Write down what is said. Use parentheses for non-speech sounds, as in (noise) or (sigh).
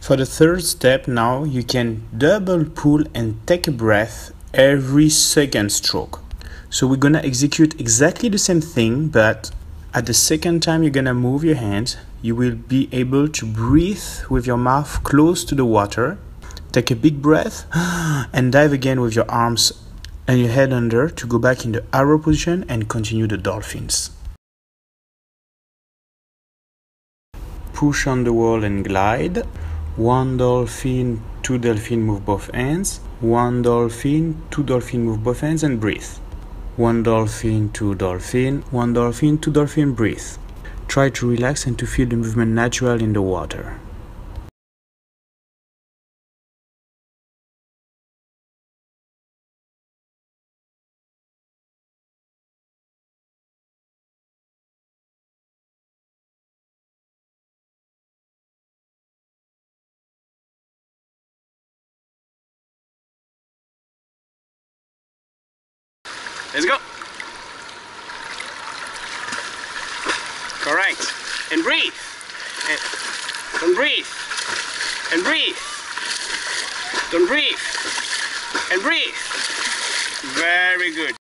For the third step now, you can double pull and take a breath every second stroke. So we're gonna execute exactly the same thing, but at the second time you're gonna move your hands, you will be able to breathe with your mouth close to the water. Take a big breath (gasps) and dive again with your arms and your head under to go back in the arrow position and continue the dolphins. Push on the wall and glide. One dolphin, two dolphin move both hands. One dolphin, two dolphin move both hands and breathe. One dolphin, two dolphin, one dolphin, two dolphin, breathe. Try to relax and to feel the movement natural in the water. Let's go. Correct. And breathe. And, don't breathe. And breathe. Don't breathe. And breathe. Very good.